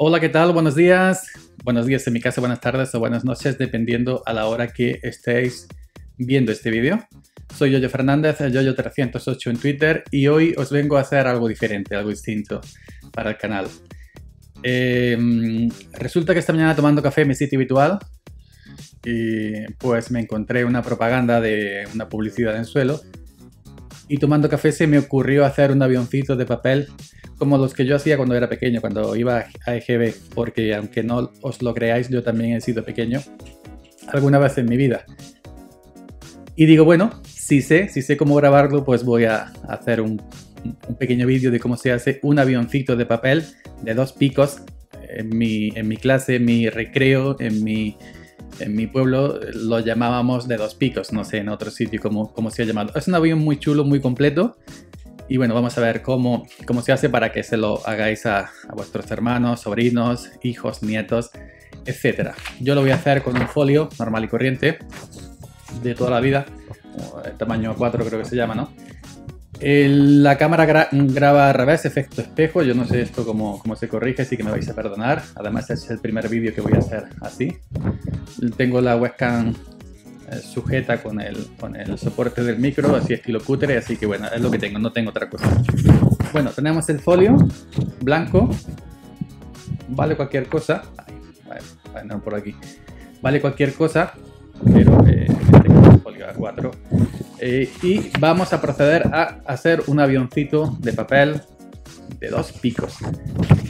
Hola, ¿qué tal? Buenos días. Buenos días en mi casa, buenas tardes o buenas noches, dependiendo a la hora que estéis viendo este vídeo. Soy Yoyo Fernández, Yoyo308 en Twitter, y hoy os vengo a hacer algo diferente, algo distinto para el canal. Em, resulta que esta mañana tomando café en mi sitio habitual, y pues me encontré una propaganda de una publicidad en suelo, y tomando café se me ocurrió hacer un avioncito de papel como los que yo hacía cuando era pequeño, cuando iba a EGB, porque aunque no os lo creáis, yo también he sido pequeño alguna vez en mi vida. Y digo, bueno, si sé, si sé cómo grabarlo, pues voy a hacer un, pequeño vídeo de cómo se hace un avioncito de papel de dos picos. En mi, en mi clase, en mi recreo, en mi, en mi pueblo lo llamábamos de dos picos, no sé en otro sitio cómo, cómo se ha llamado. Es un avión muy chulo, muy completo y bueno, vamos a ver cómo, cómo se hace para que se lo hagáis a, vuestros hermanos, sobrinos, hijos, nietos, etc. Yo lo voy a hacer con un folio normal y corriente de toda la vida, el tamaño 4 creo que se llama, ¿no? la cámara graba al revés, efecto espejo. Yo no sé esto cómo, cómo, se corrige, así que me vais a perdonar. Además, es el primer vídeo que voy a hacer así. Tengo la webcam eh, sujeta con el, con el soporte del micro, así estilo cutre, así que bueno, es lo que tengo, no tengo otra cosa. Bueno, tenemos el folio blanco, vale cualquier cosa, por aquí, vale cualquier cosa, eh, tengo el folio A4, eh, y vamos a proceder a hacer un avioncito de papel de dos picos.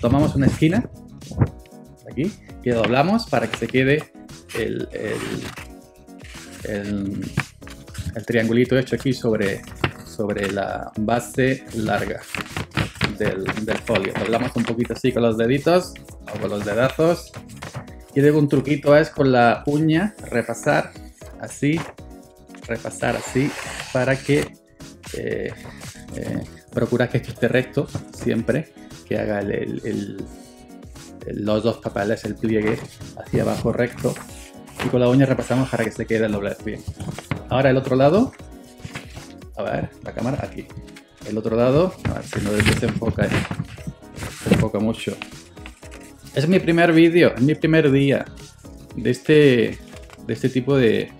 Tomamos una esquina, aquí, y doblamos para que se quede el, triangulito hecho aquí sobre, sobre la base larga del, folio. Hablamos un poquito así con los deditos o con los dedazos. Y luego un truquito es con la uña repasar así, repasar así para que eh, eh, procura que esto esté recto siempre, que haga los dos papeles, el pliegue hacia abajo recto y con la uña repasamos para que se quede el doblez bien. Ahora el otro lado, a ver, la cámara aquí. El otro lado, a ver si no se enfoca, se enfoca mucho. Es mi primer vídeo, es mi primer día de este, de este tipo de,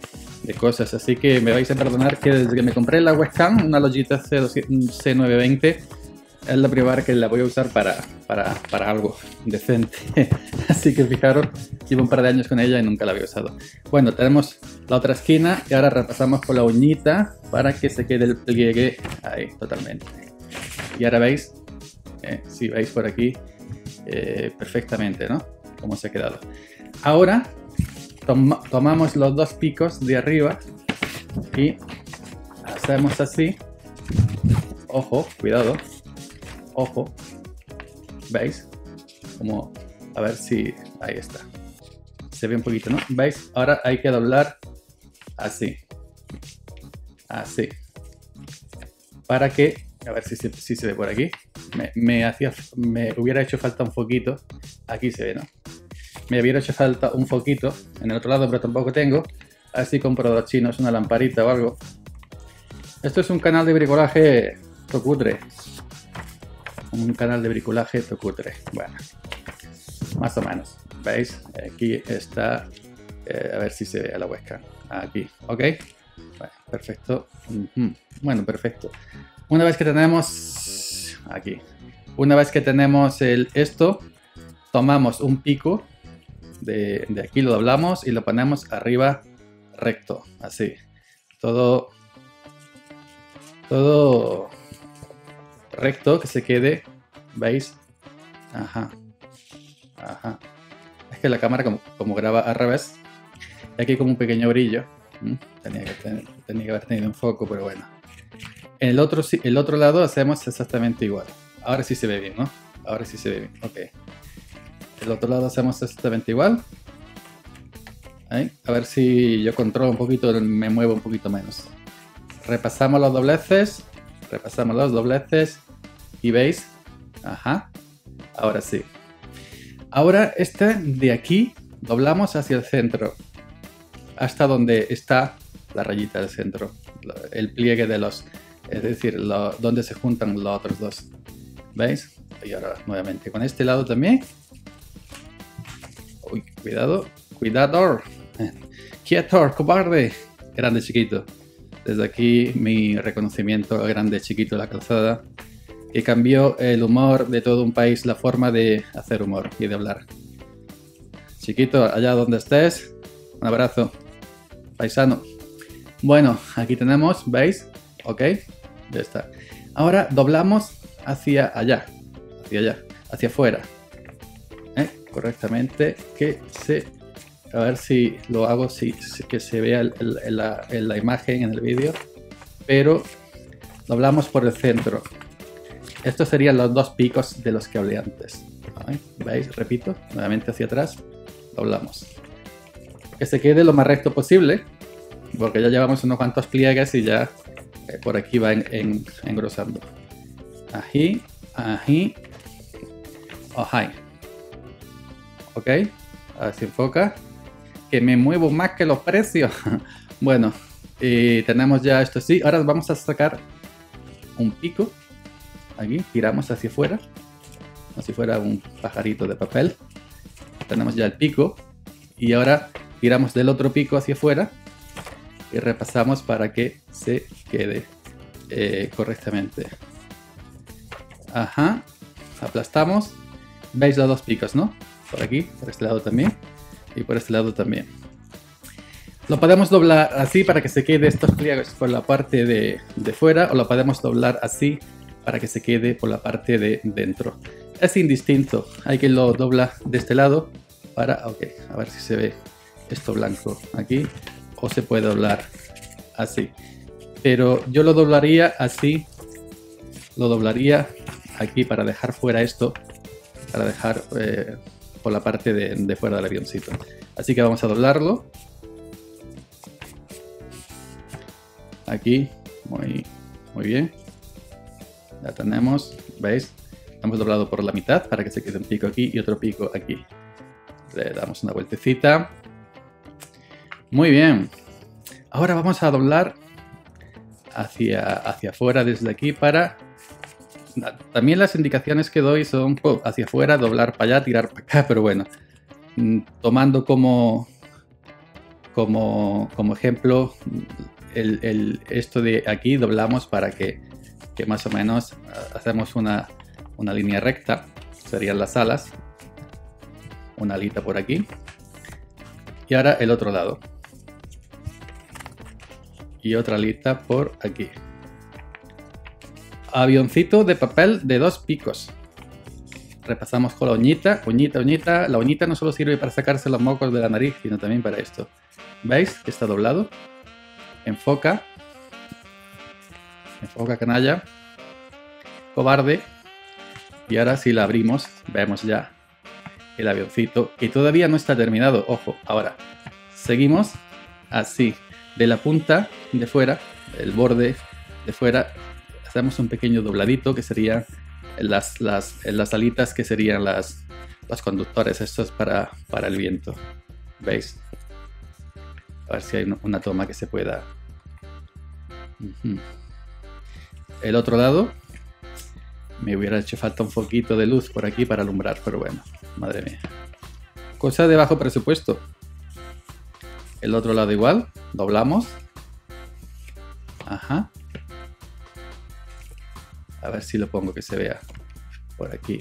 de cosas, así que me vais a perdonar que desde que me compré la webcam, una Logitech C920, es la primera que la voy a usar para, para, para algo decente. Así que fijaros, llevo un par de años con ella y nunca la había usado. Bueno, tenemos la otra esquina y ahora repasamos con la uñita para que se quede el pliegue ahí totalmente. Y ahora veis, eh, si veis por aquí, eh, perfectamente, ¿no? Cómo se ha quedado. Ahora tomamos los dos picos de arriba y hacemos así. Ojo, cuidado ojo, ¿veis? Como, a ver si, ahí está. Se ve un poquito, ¿no? ¿Veis? Ahora hay que doblar así. Así. Para que, a ver si, si se ve por aquí. Me, hacía, me hubiera hecho falta un foquito. Aquí se ve, ¿no? Me hubiera hecho falta un foquito en el otro lado, pero tampoco tengo. Así compro de los chinos una lamparita o algo. Esto es un canal de bricolaje cutre un canal de bricolaje tocutre. Bueno, más o menos. ¿Veis? Aquí está. Eh, a ver si se ve a la huesca. Aquí, ¿ok? Perfecto. Bueno, perfecto. Una vez que tenemos aquí, una vez que tenemos el esto, tomamos un pico de, de aquí, lo doblamos y lo ponemos arriba recto, así. Todo, todo recto, que se quede, ¿veis? Ajá, ajá. Es que la cámara como, graba al revés, aquí como un pequeño brillo. Tenía que, tenía que haber tenido un foco, pero bueno. En el otro, el otro lado hacemos exactamente igual. Ahora sí se ve bien, ¿no? Ahora sí se ve bien, ok. El otro lado hacemos exactamente igual. A ver si yo controlo un poquito, me muevo un poquito menos. Repasamos los dobleces. Repasamos los dobleces. Y veis, ajá, ahora sí. Ahora este de aquí doblamos hacia el centro, hasta donde está la rayita del centro, el pliegue de los, es decir, donde se juntan los otros dos. ¿Veis? Y ahora nuevamente con este lado también. Uy, cuidado, cuidado. Quieto, cobarde. Grande, chiquito. Desde aquí mi reconocimiento grande, chiquito, la calzada, que cambió el humor de todo un país, la forma de hacer humor y de hablar. Chiquito, allá donde estés, un abrazo. Paisano. Bueno, aquí tenemos, ¿veis? Ok, ya está. Ahora doblamos hacia allá, hacia allá, hacia afuera. ¿Eh? Correctamente, que se... A ver si lo hago, si, que se vea la, imagen en el vídeo. Pero doblamos por el centro. Estos serían los dos picos de los que hablé antes. ¿Veis? Repito, nuevamente hacia atrás doblamos. Que se quede lo más recto posible, porque ya llevamos unos cuantos pliegues y ya eh, por aquí va en, engrosando. Ají, ají, ojai. Ok, así enfoca. Que me muevo más que los precios. bueno, y tenemos ya esto así. Ahora vamos a sacar un pico. Aquí, tiramos hacia afuera. Como si fuera un pajarito de papel tenemos ya el pico y ahora tiramos del otro pico hacia afuera y repasamos para que se quede eh, correctamente. Ajá, aplastamos. Veis los dos picos, ¿no? Por aquí, por este lado también y por este lado también. Lo podemos doblar así para que se quede estos pliegues por la parte de, de fuera o lo podemos doblar así para que se quede por la parte de dentro es indistinto. Hay que lo dobla de este lado para, ok, a ver si se ve esto blanco aquí o se puede doblar así. Pero yo lo doblaría así, lo doblaría aquí para dejar fuera esto, para dejar eh, por la parte de, de fuera del avioncito. Así que vamos a doblarlo. Aquí, muy, muy bien. Ya tenemos, ¿veis? hemos doblado por la mitad para que se quede un pico aquí y otro pico aquí. Le damos una vueltecita. Muy bien. Ahora vamos a doblar hacia, hacia afuera desde aquí para... También las indicaciones que doy son oh, hacia afuera, doblar para allá, tirar para acá, pero bueno, mm, tomando como, como, como ejemplo esto de aquí, doblamos para que, que más o menos ah, hacemos una, una línea recta, serían las alas, una alita por aquí, y ahora el otro lado, y otra alita por aquí. Avioncito de papel de dos picos. Repasamos con la uñita, uñita, uñita. La uñita no solo sirve para sacarse los mocos de la nariz, sino también para esto. ¿Veis está doblado? Enfoca. Enfoca, canalla. Cobarde. Y ahora si la abrimos, vemos ya el avioncito, que todavía no está terminado. Ojo, ahora seguimos así, de la punta de fuera, el borde de fuera, hacemos un pequeño dobladito que serían las, las, las alitas que serían las, los conductores. Esto es para, para el viento. ¿Veis? A ver si hay una toma que se pueda. El otro lado me hubiera hecho falta un poquito de luz por aquí para alumbrar, pero bueno, madre mía. Cosa de bajo presupuesto. El otro lado igual, doblamos. Ajá. A ver si lo pongo que se vea por aquí.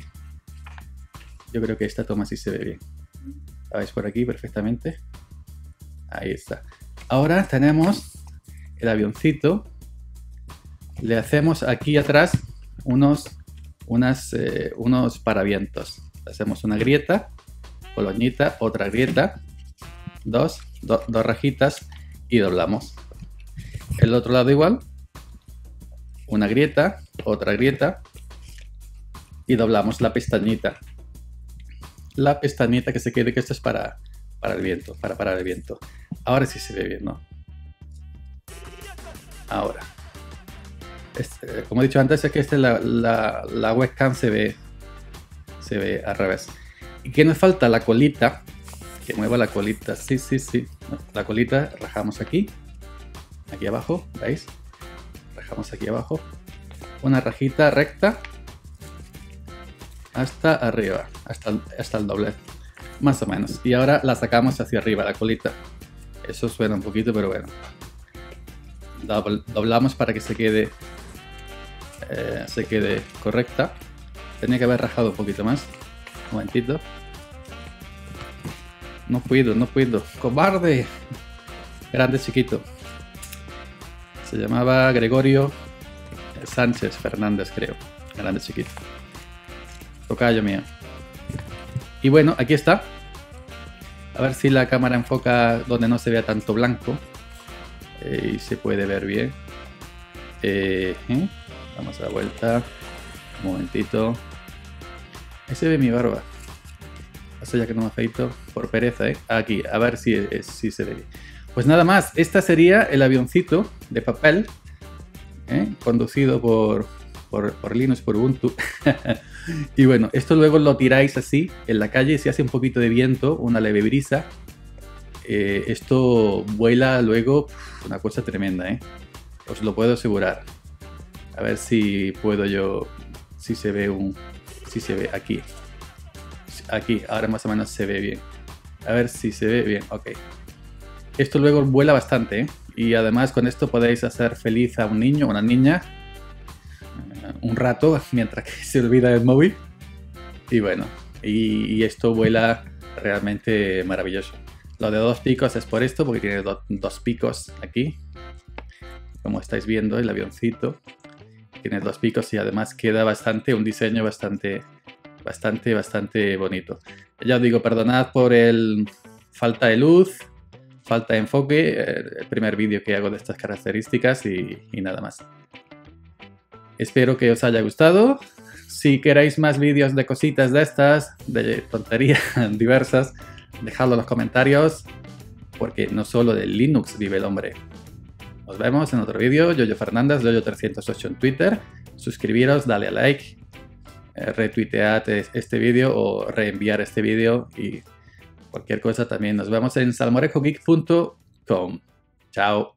Yo creo que esta toma sí se ve bien. ¿La veis por aquí perfectamente? Ahí está. Ahora tenemos el avioncito. Le hacemos aquí atrás unos unas, eh, paravientos. Hacemos una grieta, coloñita, otra grieta, dos, dos rajitas y doblamos. El otro lado igual, una grieta, otra grieta y doblamos la pestañita. La pestañita que se quede, que esto es para, para el viento, para parar el viento. Ahora sí se ve bien, ¿no? Ahora. Eh, como he dicho antes, es que este, la, la, webcam se ve, se ve al revés. ¿Y qué nos falta? La colita. Que mueva la colita. Sí, sí, sí. La colita, rajamos aquí. Aquí abajo, ¿veis? Rajamos aquí abajo. Una rajita recta hasta arriba, hasta, hasta el doblez. Más o menos. Y ahora la sacamos hacia arriba, la colita. Eso suena un poquito, pero bueno. Doblamos para que se quede, eh, se quede correcta. Tenía que haber rajado un poquito más. Un momentito. No puedo, no puedo. ¡Cobarde! Grande chiquito. Se llamaba Gregorio Sánchez Fernández, creo. Grande chiquito. Tocayo mío. Y bueno, aquí está. A ver si la cámara enfoca donde no se vea tanto blanco. Eh, y se puede ver bien. Eh. Vamos a la vuelta. Un momentito. Ahí se ve mi barba. Hace ya que no me afeito por pereza, ¿eh? Aquí, a ver si, si se ve bien. Pues nada más, esta sería el avioncito de papel conducido por, por, por Linux, por Ubuntu. y bueno, esto luego lo tiráis así en la calle, si hace un poquito de viento, una leve brisa. Eh, esto vuela luego una cosa tremenda, ¿eh? Os lo puedo asegurar. A ver si puedo yo, si se ve un, si se ve aquí. Aquí, ahora más o menos se ve bien. A ver si se ve bien, ok. Esto luego vuela bastante, ¿eh? Y además con esto podéis hacer feliz a un niño o una niña un rato mientras que se olvida el móvil. Y bueno, y, esto vuela realmente maravilloso. Lo de dos picos es por esto, porque tiene dos picos aquí. Como estáis viendo, el avioncito tiene dos picos y además queda bastante, un diseño bastante, bastante, bastante bonito. Ya os digo, perdonad por el falta de luz, falta de enfoque, el primer vídeo que hago de estas características y nada más. Espero que os haya gustado. Si queréis más vídeos de cositas de estas, de tonterías diversas, dejadlo en los comentarios, porque no solo de Linux vive el hombre. Nos vemos en otro vídeo. Yoyo Fernández, Yoyo308 en Twitter. Suscribiros, dale a like, eh, retuitead este vídeo o reenviar este vídeo y cualquier cosa también. Nos vemos en salmorejogeek.com. Chao.